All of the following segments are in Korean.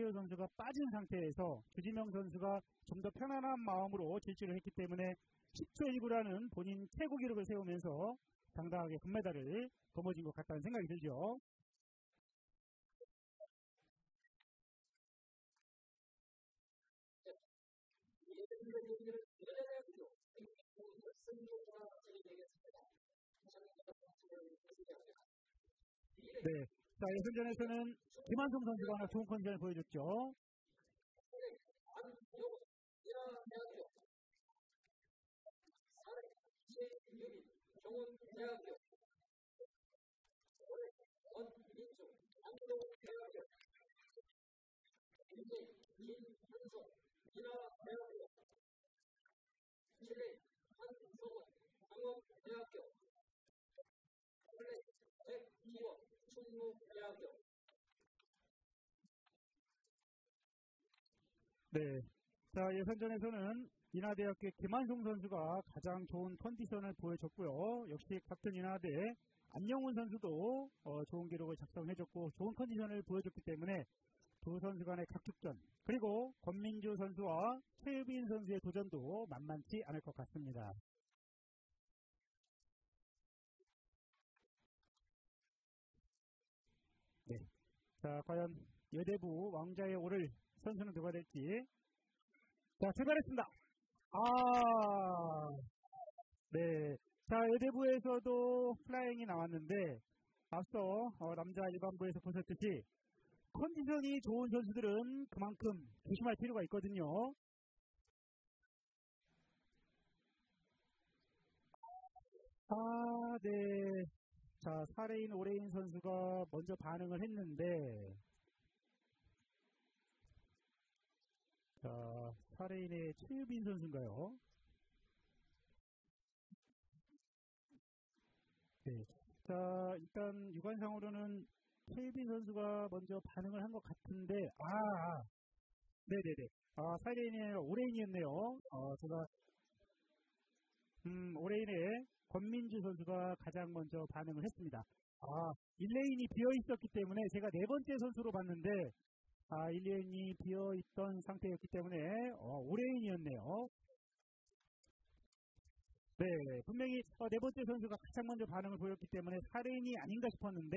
김태효 선수가 빠진 상태에서 주지명 선수가 좀 더 편안한 마음으로 질주를 했기 때문에 10초 19라는 본인 최고 기록을 세우면서 당당하게 금메달을 거머쥔 것 같다는 생각이 들죠. 네. 자, 예선전에서는 김한성 선수가 하나 좋은 컨디션을 보여줬죠. 네. 자, 예선전에서는 인하대학교 김한송 선수가 가장 좋은 컨디션을 보여줬고요. 역시 같은 인하대 안영훈 선수도 어, 좋은 기록을 작성해줬고 좋은 컨디션을 보여줬기 때문에 두 선수 간의 각축전 그리고 권민주 선수와 최유빈 선수의 도전도 만만치 않을 것 같습니다. 네. 자, 과연 여대부 왕자에 오를 선수는 누가 될지. 자, 출발했습니다. 아, 네. 자, 여대부에서도 플라잉이 나왔는데, 앞서 어, 남자 일반부에서 보셨듯이 컨디션이 좋은 선수들은 그만큼 조심할 필요가 있거든요. 아, 네. 자, 사레인 오레인 선수가 먼저 반응을 했는데, 자, 사레인의 최유빈 선수인가요? 네. 자, 일단 육안상으로는 최유빈 선수가 먼저 반응을 한 것 같은데, 아, 네네네. 아, 사레인의 오레인이었네요. 어, 제가, 음, 오레인의 권민주 선수가 가장 먼저 반응을 했습니다. 아, 1레인이 비어 있었기 때문에 제가 네 번째 선수로 봤는데, 아, 1레인이 비어 있던 상태였기 때문에, 어, 5레인이었네요. 네, 분명히 어, 네 번째 선수가 가장 먼저 반응을 보였기 때문에 4레인이 아닌가 싶었는데,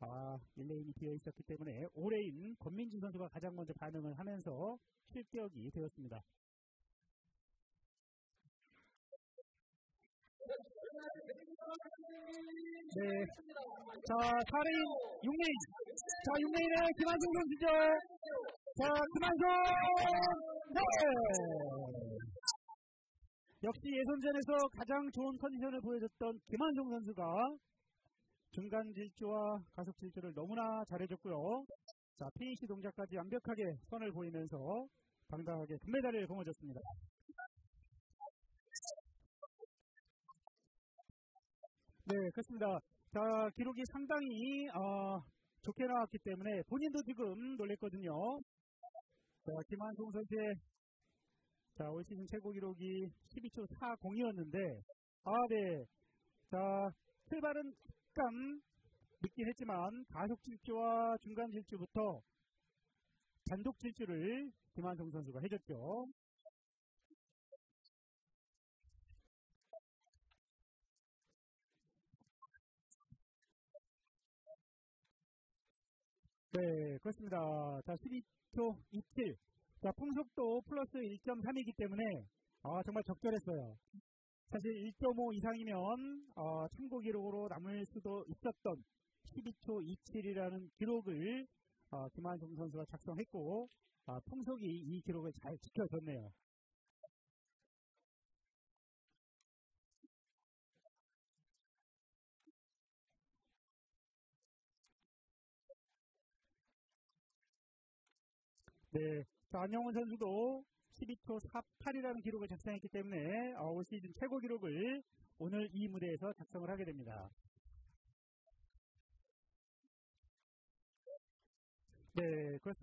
아, 1레인이 비어 있었기 때문에 5레인 권민주 선수가 가장 먼저 반응을 하면서 실격이 되었습니다. 네. 자, 4레인 6레인. 자, 6레인의 김한성 선수죠. 자, 김한성! 네! 역시 예선전에서 가장 좋은 컨디션을 보여줬던 김한성 선수가 중간 질주와 가속 질주를 너무나 잘해줬고요. 자, 피니시 동작까지 완벽하게 선을 보이면서 당당하게 금메달을 거머쥐었습니다. 네, 그렇습니다. 자, 기록이 상당히 어, 좋게 나왔기 때문에 본인도 지금 놀랬거든요. 자, 김한송 선수의 자, 올 시즌 최고 기록이 12초 40이었는데, 아, 네. 자, 출발은 약간 늦긴 했지만, 가속 질주와 중간 질주부터 단독 질주를 김한송 선수가 해줬죠. 네, 그렇습니다. 자, 12초 27. 자, 풍속도 플러스 1.3이기 때문에 아, 정말 적절했어요. 사실 1.5 이상이면 어, 참고 기록으로 남을 수도 있었던 12초 27이라는 기록을 어, 김한성 선수가 작성했고 어, 풍속이 이 기록을 잘 지켜줬네요. 네, 자, 안영훈 선수도 12초 48이라는 기록을 작성했기 때문에 어, 올 시즌 최고 기록을 오늘 이 무대에서 작성을 하게 됩니다. 네, 그렇습니다.